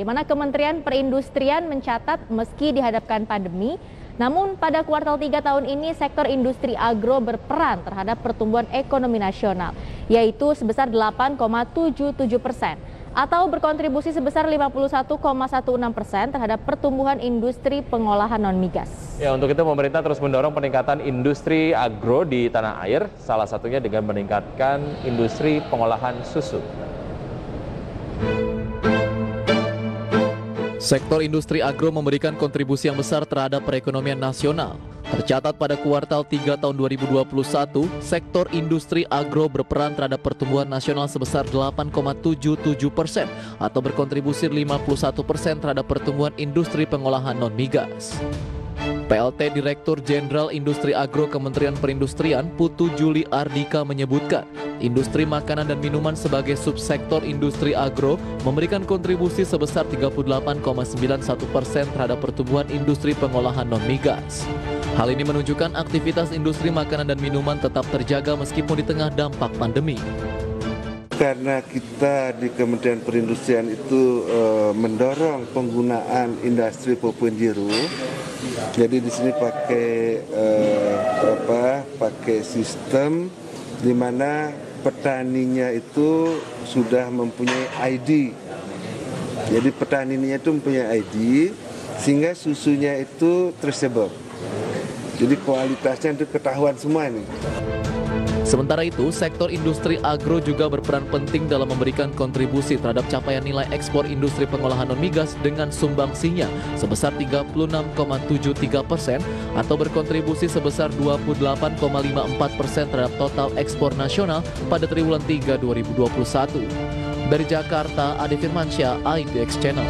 di mana Kementerian Perindustrian mencatat meski dihadapkan pandemi, namun pada kuartal 3 tahun ini sektor industri agro berperan terhadap pertumbuhan ekonomi nasional, yaitu sebesar 8,77 persen atau berkontribusi sebesar 51,16 persen terhadap pertumbuhan industri pengolahan non-migas. Ya, untuk itu pemerintah terus mendorong peningkatan industri agro di tanah air, salah satunya dengan meningkatkan industri pengolahan susu. Sektor industri agro memberikan kontribusi yang besar terhadap perekonomian nasional. Tercatat pada kuartal 3 tahun 2021, sektor industri agro berperan terhadap pertumbuhan nasional sebesar 8,77 persen atau berkontribusi 51 persen terhadap pertumbuhan industri pengolahan non-migas. PLT Direktur Jenderal Industri Agro Kementerian Perindustrian Putu Juli Ardika menyebutkan, industri makanan dan minuman sebagai subsektor industri agro memberikan kontribusi sebesar 38,91 persen terhadap pertumbuhan industri pengolahan non-migas. Hal ini menunjukkan aktivitas industri makanan dan minuman tetap terjaga meskipun di tengah dampak pandemi karena kita di Kementerian Perindustrian itu e, mendorong penggunaan industri 4.0 jadi di sini pakai eh, apa? Pakai sistem di mana petaninya itu sudah mempunyai ID. Jadi petaninya itu mempunyai ID sehingga susunya itu traceable. Jadi kualitasnya itu ketahuan semua nih. Sementara itu, sektor industri agro juga berperan penting dalam memberikan kontribusi terhadap capaian nilai ekspor industri pengolahan non-migas dengan sumbangsinya sebesar 36,73 persen atau berkontribusi sebesar 28,54 persen terhadap total ekspor nasional pada triwulan 3 2021. Dari Jakarta, Adi Firmansyah, IDX Channel.